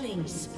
Killing spree.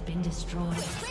Has been destroyed.